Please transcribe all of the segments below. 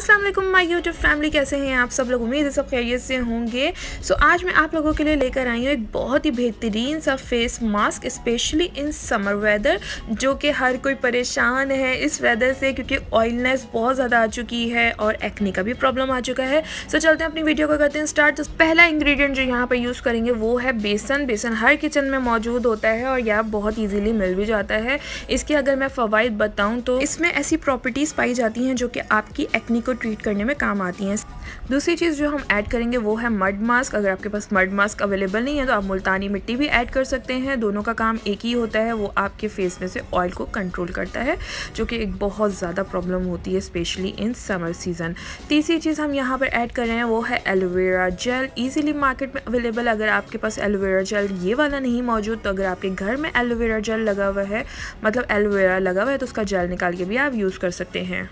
अस्सलाम वालेकुम my YouTube family कैसे हैं आप सब लोग? उम्मीद है सब खैरियत से होंगे। सो so, आज मैं आप लोगों के लिए लेकर आई हूँ एक बहुत ही बेहतरीन सा face mask specially in summer weather जो कि हर कोई परेशान है इस वेदर से क्योंकि ऑयलनेस बहुत ज़्यादा आ चुकी है और एक्नी का भी प्रॉब्लम आ चुका है। सो so, चलते हैं अपनी वीडियो को करते हैं स्टार्ट तो पहला इंग्रेडिएंट जो यहाँ पर यूज़ करेंगे वो है बेसन। बेसन हर किचन में मौजूद होता है और यह बहुत ईजीली मिल भी जाता है। इसकी अगर मैं फ़वाद बताऊँ तो इसमें ऐसी प्रॉपर्टीज़ पाई जाती हैं जो कि आपकी एक्नी ट्रीट करने में काम आती हैं। दूसरी चीज़ जो हम ऐड करेंगे वो है मड मास्क अगर आपके पास मड मास्क अवेलेबल नहीं है तो आप मुल्तानी मिट्टी भी ऐड कर सकते हैं। दोनों का काम एक ही होता है, वो आपके फेस में से ऑयल को कंट्रोल करता है, जो कि एक बहुत ज़्यादा प्रॉब्लम होती है स्पेशली इन समर सीज़न तीसरी चीज़ हम यहाँ पर ऐड कर रहे हैं, वो है aloe vera gel easily market में अवेलेबल अगर आपके पास एलोवेरा जेल ये वाला नहीं मौजूद तो अगर आपके घर में एलोवेरा जेल लगा हुआ है मतलब एलोवेरा लगा हुआ है तो उसका जेल निकाल के भी आप यूज़ कर सकते हैं।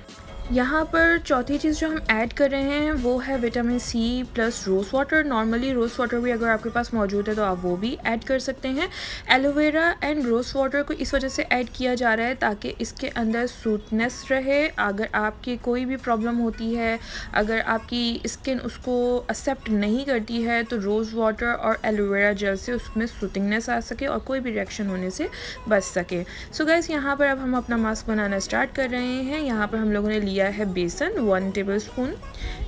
यहाँ पर चौथी चीज़ जो हम ऐड कर रहे हैं, वो है vitamin C plus rose water normally rose water भी अगर आपके पास मौजूद है तो आप वो भी ऐड कर सकते हैं. एलोवेरा एंड रोज़ वाटर को इस वजह से ऐड किया जा रहा है ताकि इसके अंदर सूटनेस रहे. अगर आपकी कोई भी प्रॉब्लम होती है, अगर आपकी स्किन उसको एक्सेप्ट नहीं करती है तो रोज़ वाटर और एलोवेरा जेल से उसमें सूटिंगनेस आ सके और कोई भी रिएक्शन होने से बच सके. सो गैस यहाँ पर अब हम अपना मास्क बनाना स्टार्ट कर रहे हैं. यहाँ पर हम लोगों ने लिया लिया है बेसन वन टेबल स्पून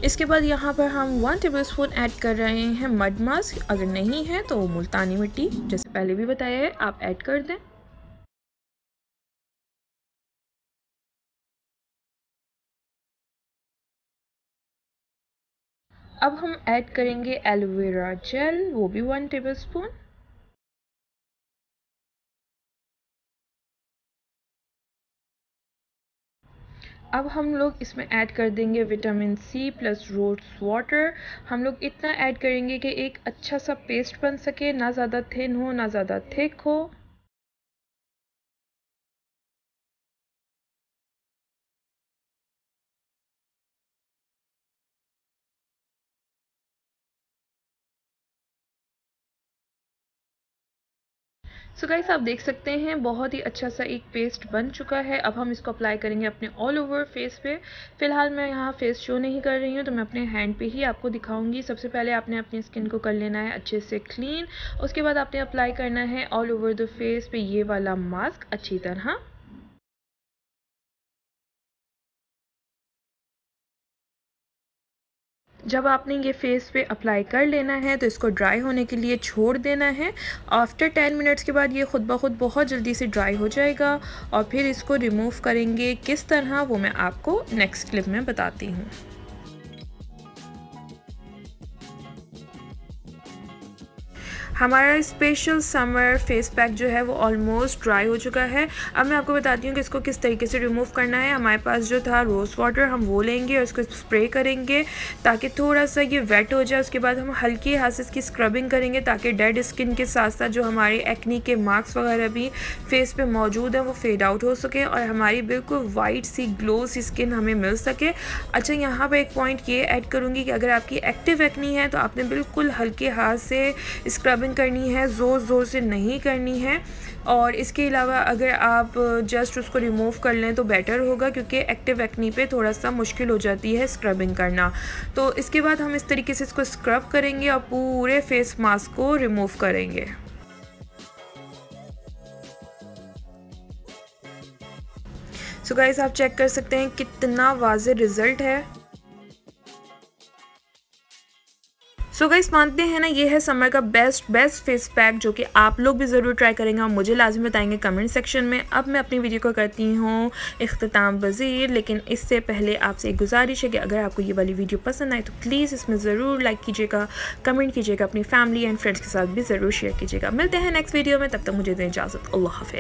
इसके बाद यहाँ पर हम वन टेबल स्पून ऐड कर रहे हैं मड मास्क अगर नहीं है तो मुल्तानी मिट्टी, जैसे पहले भी बताया है, आप ऐड कर दें। अब हम ऐड करेंगे एलोवेरा जेल वो भी वन टेबल अब हम लोग इसमें ऐड कर देंगे vitamin C plus rose water हम लोग इतना ऐड करेंगे कि एक अच्छा सा पेस्ट बन सके, ना ज़्यादा थिन हो, ना ज़्यादा थिक हो। सो गाइस आप देख सकते हैं, बहुत ही अच्छा सा एक पेस्ट बन चुका है। अब हम इसको अप्लाई करेंगे अपने ऑल ओवर फेस पे। फ़िलहाल मैं यहाँ फेस शो नहीं कर रही हूँ तो मैं अपने हैंड पे ही आपको दिखाऊँगी। सबसे पहले आपने अपनी स्किन को कर लेना है अच्छे से क्लीन उसके बाद आपने अप्लाई करना है ऑल ओवर द फेस पे ये वाला मास्क अच्छी तरह। जब आपने ये फेस पे अप्लाई कर लेना है तो इसको ड्राई होने के लिए छोड़ देना है। आफ्टर टेन मिनट्स के बाद ये ख़ुद ब खुद बहुत जल्दी से ड्राई हो जाएगा और फिर इसको रिमूव करेंगे। किस तरह, वो मैं आपको नेक्स्ट क्लिप में बताती हूँ। हमारा स्पेशल समर फेस पैक जो है वो ऑलमोस्ट ड्राई हो चुका है। अब मैं आपको बताती हूँ कि इसको किस तरीके से रिमूव करना है। हमारे पास जो था रोज़ वाटर हम वो लेंगे और इसको स्प्रे करेंगे ताकि थोड़ा सा ये वेट हो जाए। उसके बाद हम हल्के हाथ से इसकी स्क्रबिंग करेंगे ताकि डेड स्किन के साथ साथ जो हमारे एक्नी के मार्क्स वगैरह भी फेस पे मौजूद हैं, वो फेड आउट हो सके और हमारी बिल्कुल वाइट सी ग्लो सी स्किन हमें मिल सके। अच्छा यहाँ पर एक पॉइंट ये ऐड करूँगी कि अगर आपकी एक्टिव एक्नी है तो आपने बिल्कुल हल्के हाथ से स्क्रबिंग स्क्रबिंग करनी है, ज़ोर ज़ोर से नहीं करनी है। और इसके अलावा अगर आप जस्ट उसको रिमूव कर लें तो बेटर होगा क्योंकि एक्टिव एक्नी पे थोड़ा सा मुश्किल हो जाती है स्क्रबिंग करना। तो इसके बाद हम इस तरीके से इसको स्क्रब करेंगे और पूरे फेस मास्क को रिमूव करेंगे। सो so गाइस आप चेक कर सकते हैं कितना वाज रिज़ल्ट है। सो गाइस मानते हैं ना, ये है समर का बेस्ट बेस्ट फेस पैक जो कि आप लोग भी ज़रूर ट्राई करेंगे और मुझे लाजमी बताएँगे कमेंट सेक्शन में। अब मैं अपनी वीडियो को करती हूँ अख्ताम वज़ीर। लेकिन इससे पहले आपसे एक गुजारिश है कि अगर आपको ये वाली वीडियो पसंद आए तो प्लीज़ इसमें ज़रूर लाइक कीजिएगा कमेंट कीजिएगा, अपनी फैमिली एंड फ्रेंड्स के साथ भी ज़रूर शेयर कीजिएगा। मिलते हैं नेक्स्ट वीडियो में, तब तक मुझे दें इजाज़त। अल्लाह हाफ़